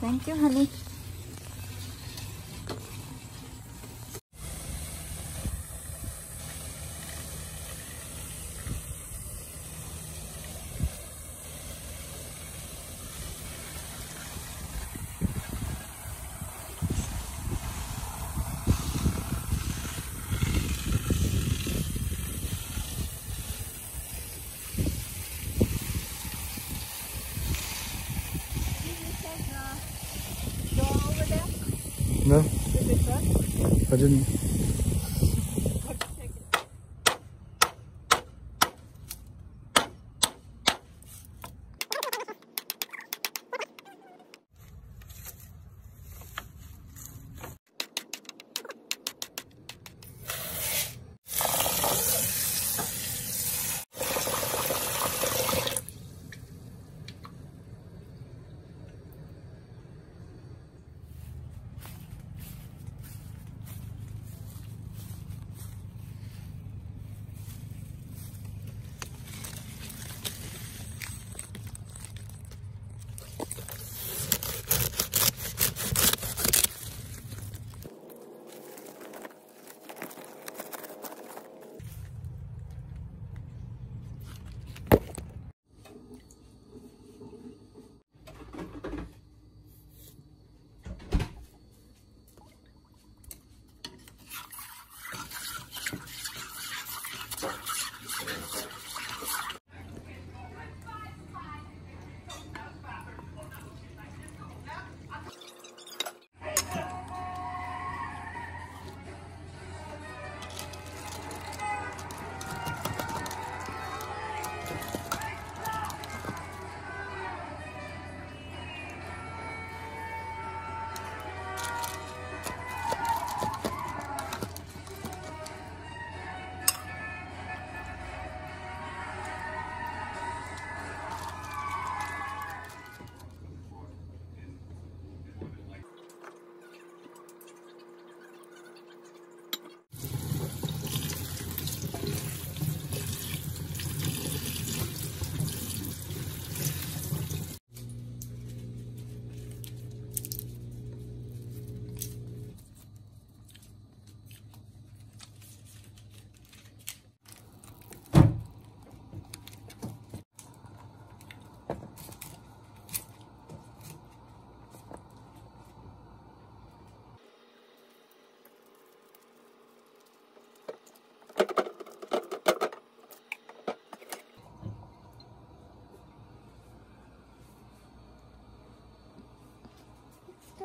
Thank you, honey. No, I didn't.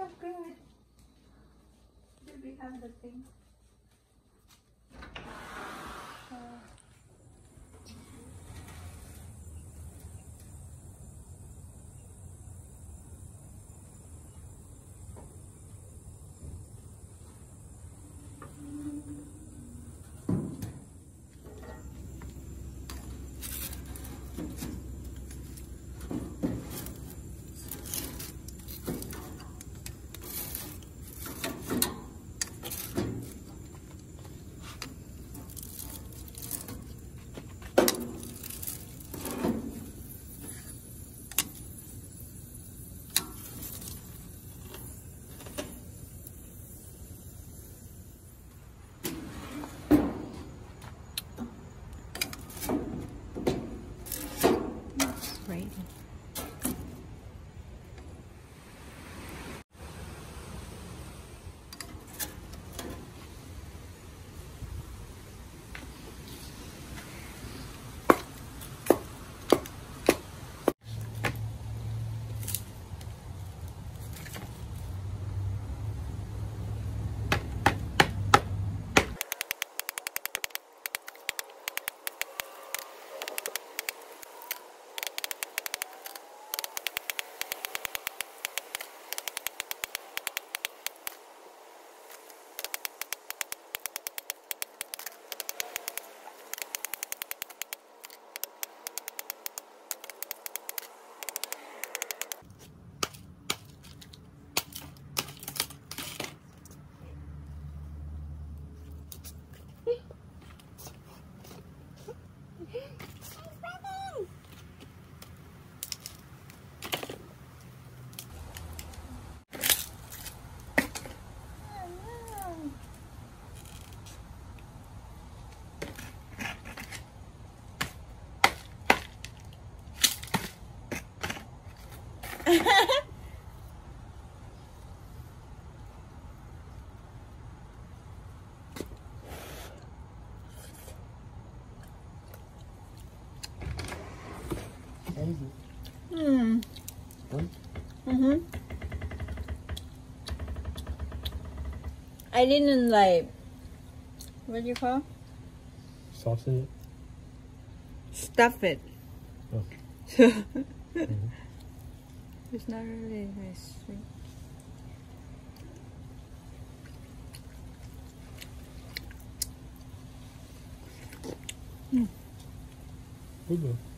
Good. Did we have the thing? Mm-hmm. I didn't like what do you call? Sauce in it? Stuff it. Oh. It's not really nice. sweet. Good though.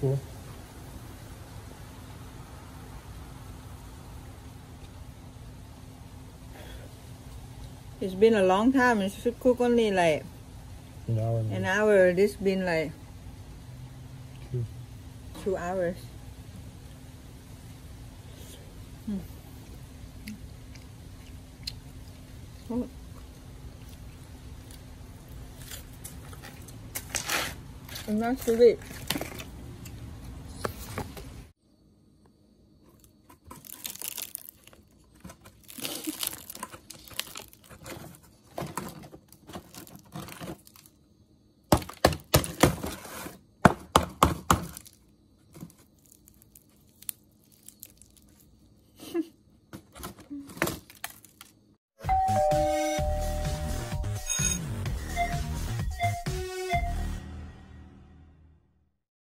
Cool. It's been a long time. It should cook only like An hour an hour. This been like two. two hours. Hmm. Oh. It's not sweet.